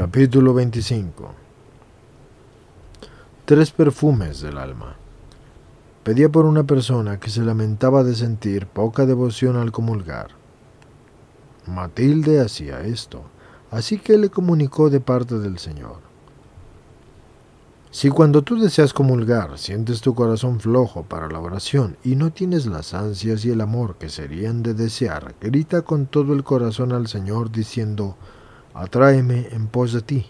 Capítulo 25 Tres perfumes del alma. Pedía por una persona que se lamentaba de sentir poca devoción al comulgar. Matilde hacía esto, así que le comunicó de parte del Señor. Si cuando tú deseas comulgar sientes tu corazón flojo para la oración y no tienes las ansias y el amor que serían de desear, grita con todo el corazón al Señor diciendo, Atráeme en pos de ti,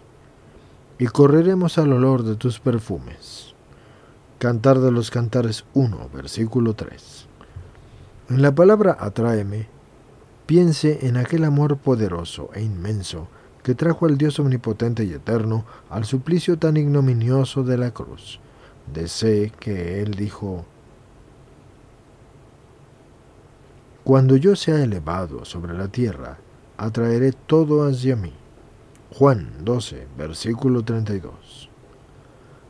y correremos al olor de tus perfumes. Cantar de los Cantares 1, versículo 3. En la palabra atráeme, piense en aquel amor poderoso e inmenso que trajo al Dios omnipotente y eterno al suplicio tan ignominioso de la cruz. Desee que Él dijo, Cuando yo sea elevado sobre la tierra, atraeré todo hacia mí. Juan 12, versículo 32.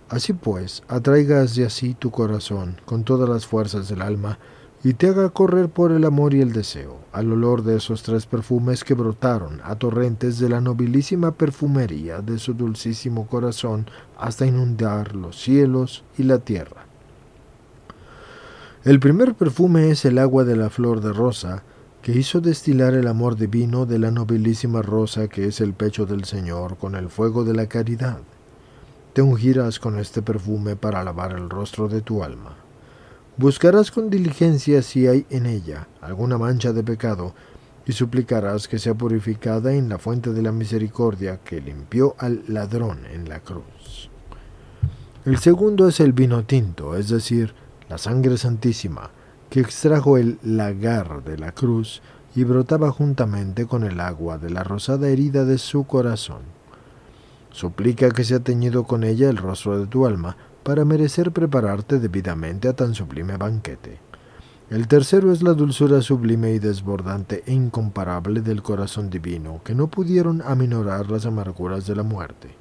Así pues, atraiga hacia sí tu corazón con todas las fuerzas del alma y te haga correr por el amor y el deseo, al olor de esos tres perfumes que brotaron a torrentes de la nobilísima perfumería de su dulcísimo corazón hasta inundar los cielos y la tierra. El primer perfume es el agua de la flor de rosa, que hizo destilar el amor divino de la nobilísima rosa que es el pecho del Señor con el fuego de la caridad. Te ungirás con este perfume para lavar el rostro de tu alma. Buscarás con diligencia si hay en ella alguna mancha de pecado, y suplicarás que sea purificada en la fuente de la misericordia que limpió al ladrón en la cruz. El segundo es el vino tinto, es decir, la sangre santísima, que extrajo el lagar de la cruz y brotaba juntamente con el agua de la rosada herida de su corazón. Suplica que sea teñido con ella el rostro de tu alma, para merecer prepararte debidamente a tan sublime banquete. El tercero es la dulzura sublime y desbordante e incomparable del corazón divino, que no pudieron aminorar las amarguras de la muerte.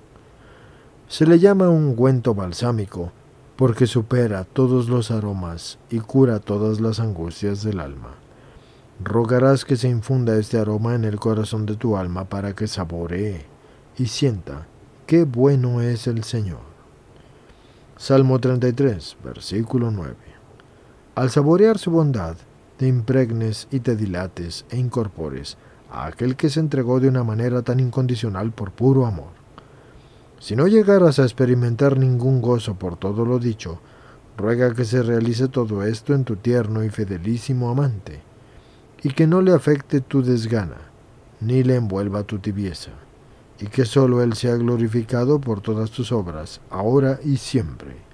Se le llama un ungüento balsámico, porque supera todos los aromas y cura todas las angustias del alma. Rogarás que se infunda este aroma en el corazón de tu alma para que saboree y sienta qué bueno es el Señor. Salmo 33, versículo 9. Al saborear su bondad, te impregnes y te dilates e incorpores a aquel que se entregó de una manera tan incondicional por puro amor. Si no llegaras a experimentar ningún gozo por todo lo dicho, ruega que se realice todo esto en tu tierno y fidelísimo amante, y que no le afecte tu desgana, ni le envuelva tu tibieza y que sólo Él sea glorificado por todas tus obras, ahora y siempre.